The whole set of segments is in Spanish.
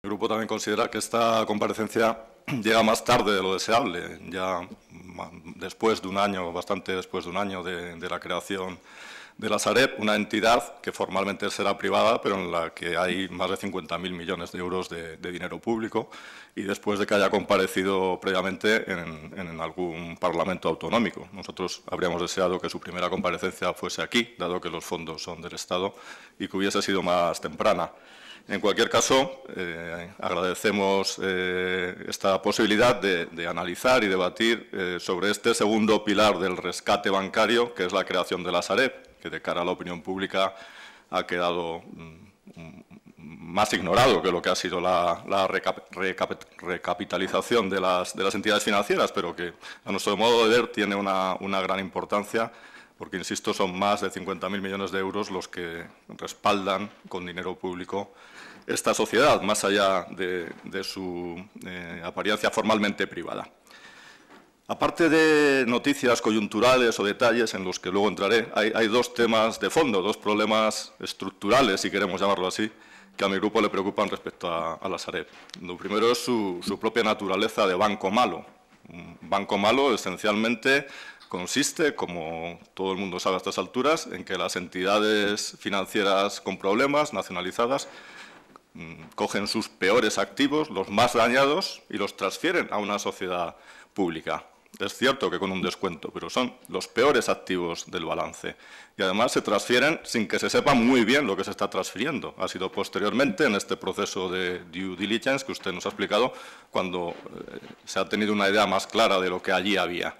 El grupo también considera que esta comparecencia llega más tarde de lo deseable, ya después de un año, bastante después de un año de, la creación de la Sareb, una entidad que formalmente será privada, pero en la que hay más de 50.000 millones de euros de, dinero público, y después de que haya comparecido previamente en, algún parlamento autonómico. Nosotros habríamos deseado que su primera comparecencia fuese aquí, dado que los fondos son del Estado, y que hubiese sido más temprana. En cualquier caso, eh, agradecemos eh, esta posibilidad de, analizar y debatir eh, sobre este segundo pilar del rescate bancario, que es la creación de la Sareb, que de cara a la opinión pública ha quedado mm, más ignorado que lo que ha sido la, recapitalización de las, entidades financieras, pero que a nuestro modo de ver tiene una gran importancia porque, insisto, son más de 50.000 millones de euros los que respaldan con dinero público esta sociedad, más allá de, su eh, apariencia formalmente privada. Aparte de noticias coyunturales o detalles en los que luego entraré, hay, dos temas de fondo, dos problemas estructurales, si queremos llamarlo así, que a mi grupo le preocupan respecto a, la Sareb. Lo primero es su, propia naturaleza de banco malo. Banco malo, esencialmente, consiste, como todo el mundo sabe a estas alturas, en que las entidades financieras con problemas, nacionalizadas, mm, cogen sus peores activos, los más dañados, y los transfieren a una sociedad pública. Es cierto que con un descuento, pero son los peores activos del balance. Y además se transfieren sin que se sepa muy bien lo que se está transfiriendo. Ha sido posteriormente, en este proceso de due diligence que usted nos ha explicado, cuando eh, se ha tenido una idea más clara de lo que allí había.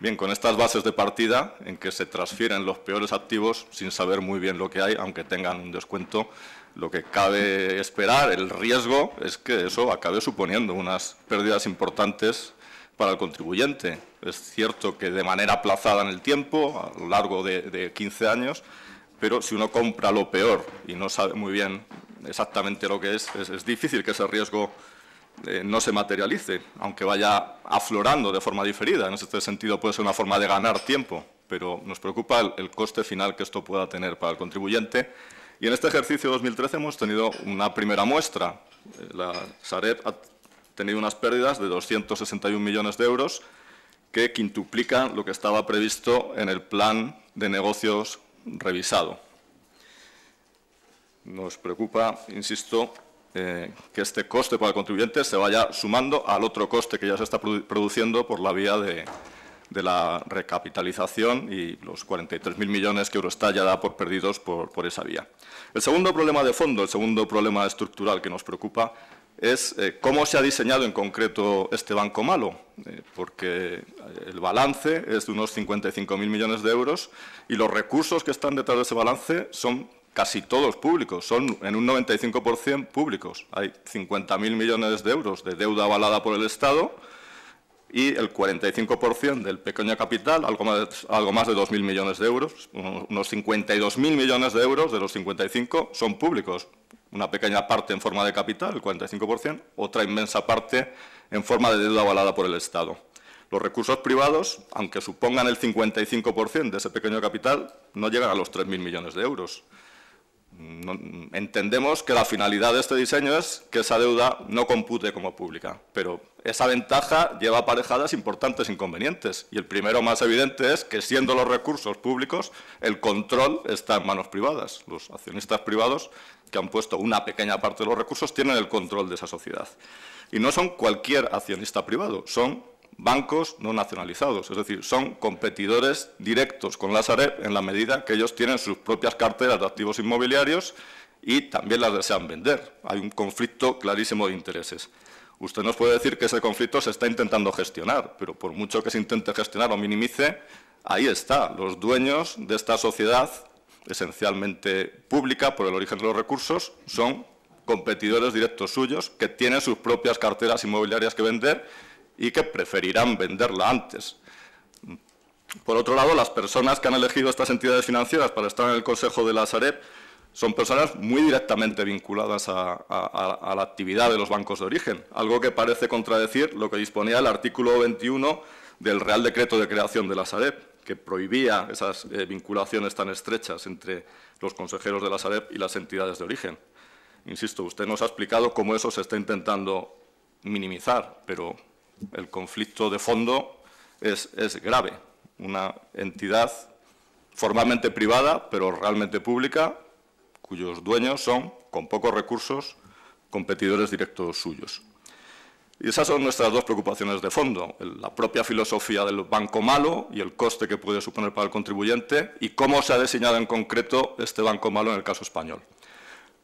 Bien, con estas bases de partida, en que se transfieren los peores activos sin saber muy bien lo que hay, aunque tengan un descuento, lo que cabe esperar, el riesgo, es que eso acabe suponiendo unas pérdidas importantes para el contribuyente. Es cierto que de manera aplazada en el tiempo, a lo largo de, 15 años, pero si uno compra lo peor y no sabe muy bien exactamente lo que es, es difícil que ese riesgo eh, no se materialice, aunque vaya aflorando de forma diferida. En este sentido puede ser una forma de ganar tiempo, pero nos preocupa el, coste final que esto pueda tener para el contribuyente. Y en este ejercicio 2013 hemos tenido una primera muestra. Eh, la Sareb ha tenido unas pérdidas de 261 millones de euros que quintuplican lo que estaba previsto en el plan de negocios revisado. Nos preocupa, insisto, eh, que este coste para el contribuyente se vaya sumando al otro coste que ya se está produciendo por la vía de, la recapitalización y los 43.000 millones que Eurostat ya da por perdidos por, esa vía. El segundo problema de fondo, el segundo problema estructural que nos preocupa es eh, cómo se ha diseñado en concreto este banco malo, eh, porque el balance es de unos 55.000 millones de euros y los recursos que están detrás de ese balance son casi todos públicos, son en un 95% públicos. Hay 50.000 millones de euros de deuda avalada por el Estado y el 45% del pequeño capital, algo más, algo más de 2.000 millones de euros, unos 52.000 millones de euros de los 55 son públicos. Una pequeña parte en forma de capital, el 45%, otra inmensa parte en forma de deuda avalada por el Estado. Los recursos privados, aunque supongan el 55% de ese pequeño capital, no llegan a los 3.000 millones de euros entendemos que la finalidad de este diseño es que esa deuda no compute como pública, pero esa ventaja lleva aparejadas importantes inconvenientes. Y el primero más evidente es que, siendo los recursos públicos, el control está en manos privadas. Los accionistas privados, que han puesto una pequeña parte de los recursos, tienen el control de esa sociedad. Y no son cualquier accionista privado, son bancos no nacionalizados, es decir, son competidores directos con la Sareb en la medida que ellos tienen sus propias carteras de activos inmobiliarios y también las desean vender. Hay un conflicto clarísimo de intereses. Usted nos puede decir que ese conflicto se está intentando gestionar, pero por mucho que se intente gestionar o minimice, ahí está. Los dueños de esta sociedad, esencialmente pública por el origen de los recursos, son competidores directos suyos que tienen sus propias carteras inmobiliarias que vender y que preferirán venderla antes. Por otro lado, las personas que han elegido estas entidades financieras para estar en el Consejo de la Sareb son personas muy directamente vinculadas a, la actividad de los bancos de origen, algo que parece contradecir lo que disponía el artículo 21 del Real Decreto de Creación de la Sareb, que prohibía esas eh, vinculaciones tan estrechas entre los consejeros de la Sareb y las entidades de origen. insisto, usted nos ha explicado cómo eso se está intentando minimizar, pero el conflicto de fondo es, es grave. Una entidad formalmente privada, pero realmente pública, cuyos dueños son, con pocos recursos, competidores directos suyos. Y esas son nuestras dos preocupaciones de fondo, la propia filosofía del banco malo y el coste que puede suponer para el contribuyente y cómo se ha diseñado en concreto este banco malo en el caso español.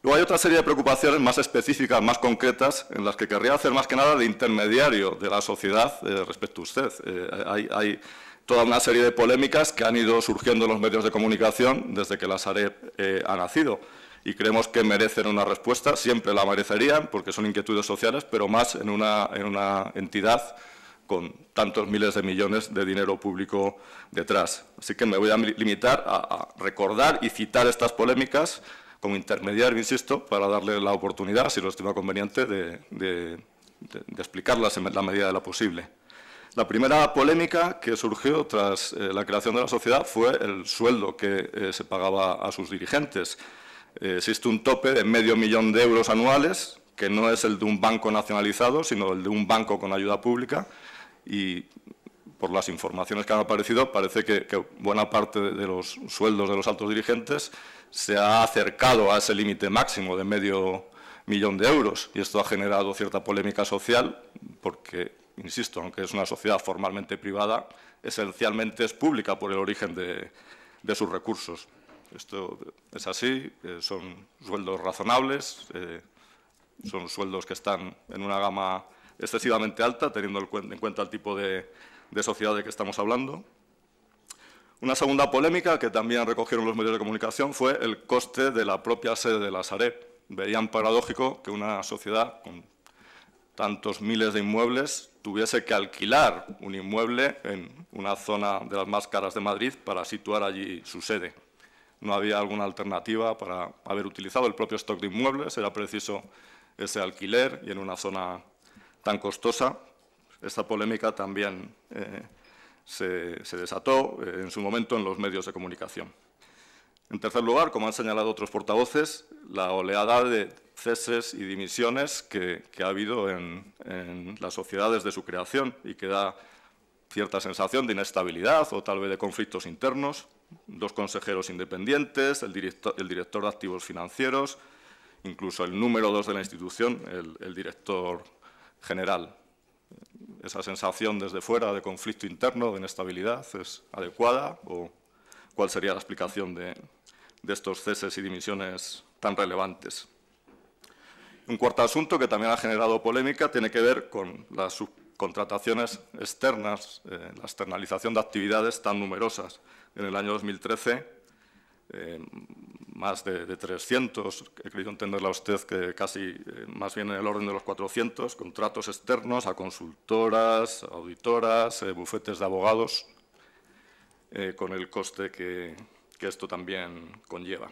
Luego hay otra serie de preocupaciones más específicas, más concretas, en las que querría hacer más que nada de intermediario de la sociedad eh, respecto a usted. Eh, hay, toda una serie de polémicas que han ido surgiendo en los medios de comunicación desde que la Sareb eh, ha nacido y creemos que merecen una respuesta, siempre la merecerían porque son inquietudes sociales, pero más en una, en una entidad con tantos miles de millones de dinero público detrás. Así que me voy a limitar a, recordar y citar estas polémicas como intermediario, insisto, para darle la oportunidad, si lo estima conveniente, de, explicarlas en la medida de lo posible. La primera polémica que surgió tras eh, la creación de la sociedad fue el sueldo que eh, se pagaba a sus dirigentes. Eh, existe un tope de medio millón de euros anuales, que no es el de un banco nacionalizado, sino el de un banco con ayuda pública, y por las informaciones que han aparecido, parece que, buena parte de los sueldos de los altos dirigentes se ha acercado a ese límite máximo de medio millón de euros, y esto ha generado cierta polémica social, porque, insisto, aunque es una sociedad formalmente privada, esencialmente es pública por el origen de sus recursos. Esto es así, eh, son sueldos razonables, eh, son sueldos que están en una gama excesivamente alta, teniendo en cuenta el tipo de, sociedad de que estamos hablando. Una segunda polémica que también recogieron los medios de comunicación fue el coste de la propia sede de la Sareb. Veían paradójico que una sociedad con tantos miles de inmuebles tuviese que alquilar un inmueble en una zona de las más caras de Madrid para situar allí su sede no había alguna alternativa para haber utilizado el propio stock de inmuebles, era preciso ese alquiler y en una zona tan costosa. Esta polémica también eh, se, desató eh, en su momento en los medios de comunicación. En tercer lugar, como han señalado otros portavoces, la oleada de ceses y dimisiones que, ha habido en, en las sociedades de su creación y que da cierta sensación de inestabilidad o tal vez de conflictos internos, dos consejeros independientes, el director, de activos financieros, incluso el número dos de la institución, el, director general. ¿Esa sensación desde fuera de conflicto interno, de inestabilidad, es adecuada o cuál sería la explicación de, estos ceses y dimisiones tan relevantes? Un cuarto asunto que también ha generado polémica tiene que ver con las subcontrataciones externas, eh, la externalización de actividades tan numerosas en el año 2013 eh, más de, 300, he querido entenderla usted que casi eh, más bien en el orden de los 400, contratos externos a consultoras, auditoras, eh, bufetes de abogados, con el coste que esto también conlleva.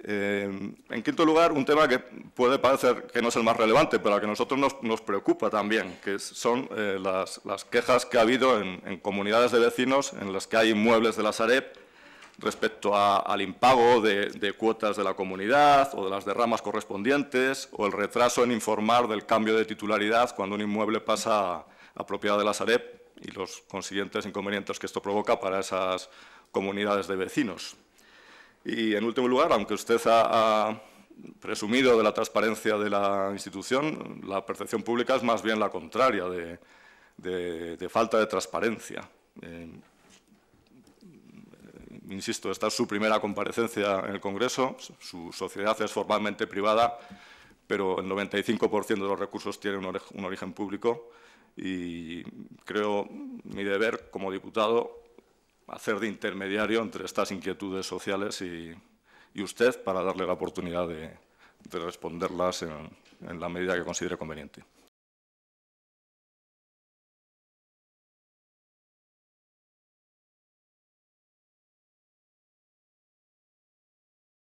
Eh, en quinto lugar, un tema que puede parecer que no es el más relevante, pero que a nosotros nos, preocupa también, que son eh, las, quejas que ha habido en, comunidades de vecinos en las que hay inmuebles de la Sareb respecto al impago de, cuotas de la comunidad o de las derramas correspondientes o el retraso en informar del cambio de titularidad cuando un inmueble pasa a propiedad de la Sareb y los consiguientes inconvenientes que esto provoca para esas comunidades de vecinos. Y, en último lugar, aunque usted ha, presumido de la transparencia de la institución, la percepción pública es más bien la contraria, de, falta de transparencia. Eh, insisto, esta es su primera comparecencia en el Congreso, su sociedad es formalmente privada, pero el 95% de los recursos tiene un origen público y creo mi deber como diputado hacer de intermediario entre estas inquietudes sociales y, usted para darle la oportunidad de, responderlas en la medida que considere conveniente.